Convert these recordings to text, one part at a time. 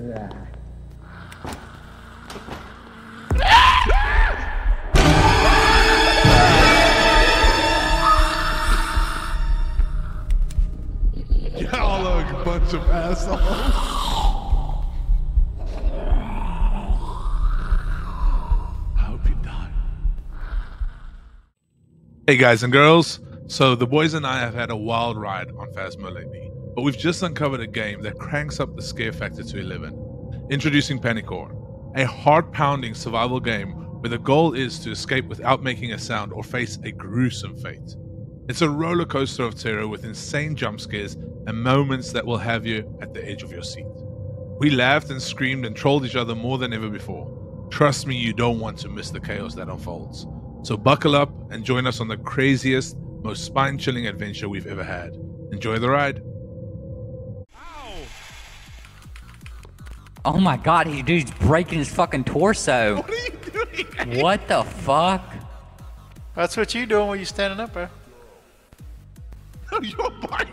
Y'all are a bunch of assholes. Hey guys and girls, so the boys and I have had a wild ride on Phasmo lately, but we've just uncovered a game that cranks up the scare factor to 11. Introducing Panicore, a heart-pounding survival game where the goal is to escape without making a sound or face a gruesome fate. It's a roller coaster of terror with insane jump scares and moments that will have you at the edge of your seat. We laughed and screamed and trolled each other more than ever before. Trust me, you don't want to miss the chaos that unfolds. So buckle up and join us on the craziest, most spine chilling adventure we've ever had. Enjoy the ride. Oh my god, he dude's breaking his fucking torso. What are you doing? What the fuck? That's what you doing when you're standing up there. your body.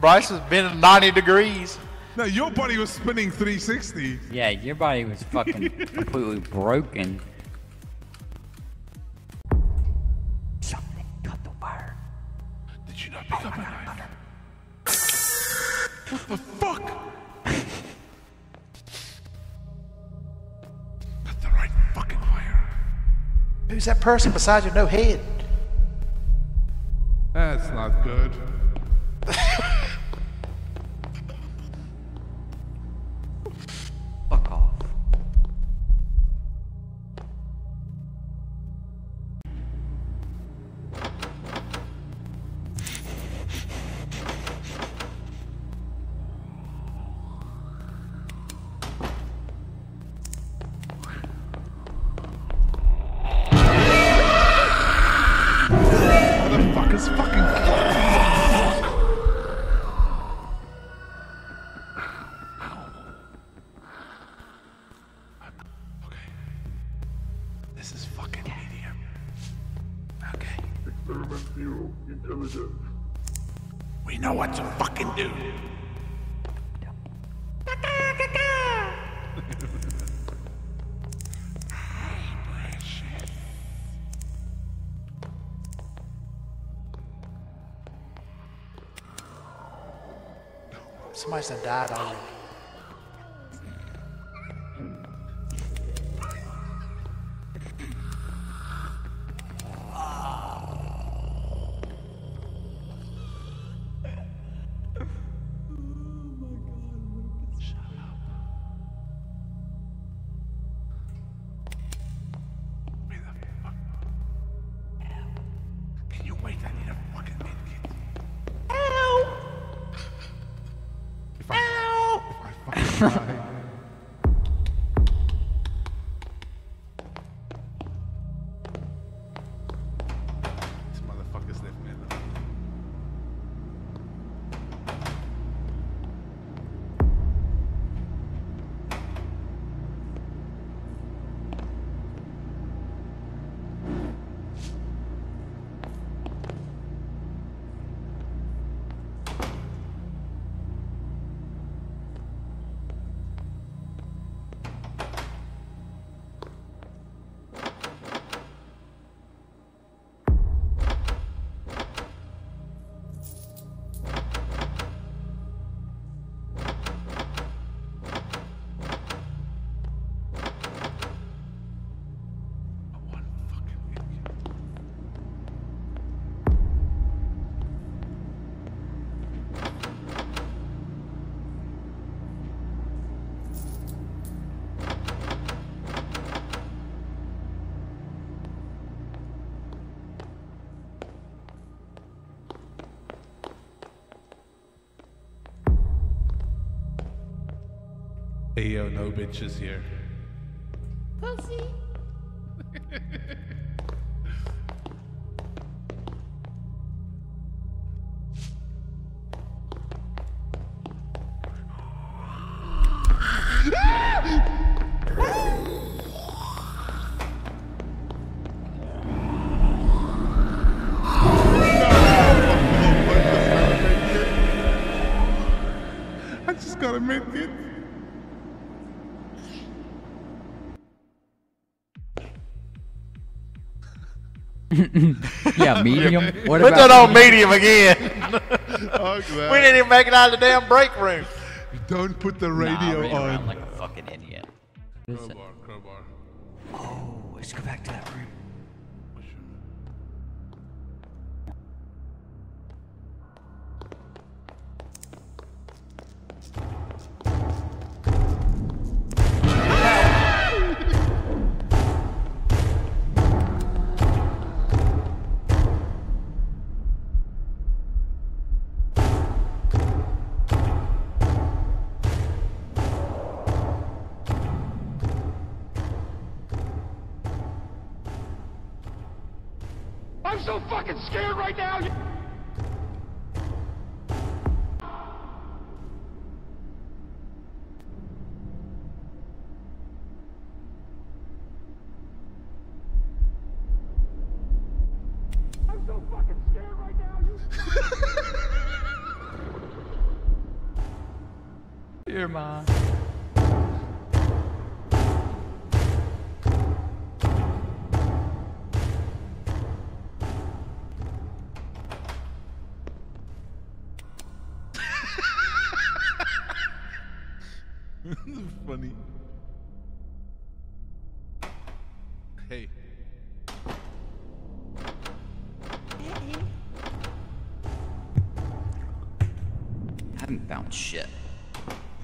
Bryce has been at 90 degrees. No, your body was spinning 360. Yeah, your body was fucking completely broken. Something cut the wire. Did you not pick up a knife? What the Who's that person beside you? No head. That's not good. zero, intelligence. We know what to fucking do. Somebody's done died already. Wait? I need a fucking medkit. If I, if I fucking Hey yo, no bitches here. I Yeah, medium. What Put about that on medium again. Oh, we didn't even make it out of the damn break room. Don't put the Nah, radio running around on. like a fucking idiot. Listen. Crowbar, crowbar. Oh, let's go back to that so fucking scared right now. I'm so fucking scared right now. you- Here, ma. Funny. Hey. I Haven't found shit.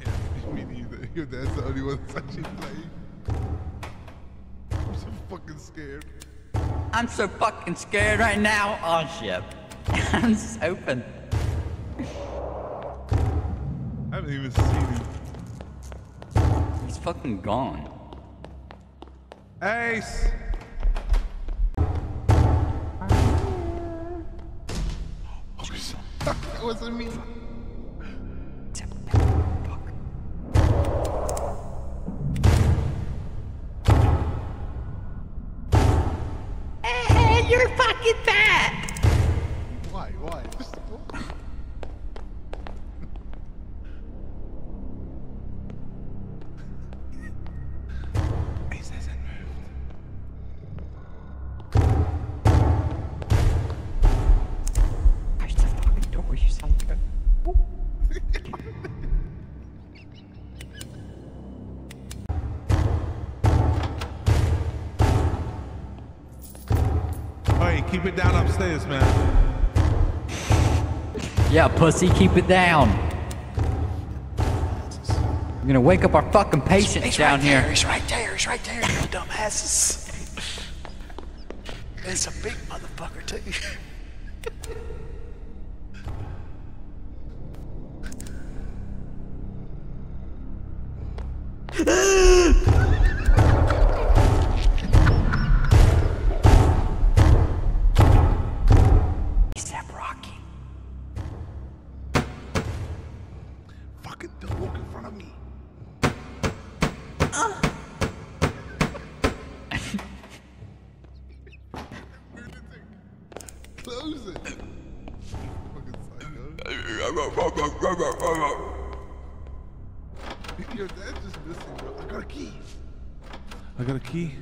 Yeah, me neither. Your dad's the only one that's actually playing. I'm so fucking scared. I'm so fucking scared right now. Oh shit. Hands open. I haven't even seen him. He's fucking gone. Ace! that wasn't me. Keep it down upstairs, man. Yeah, pussy, keep it down. You're gonna wake up our fucking patients down here. He's right there. He's right there. You dumbasses. It's a big motherfucker too. Step Fucking don't walk in front of me. Close it. Your dad's just missing, bro. I got a key. I got a key.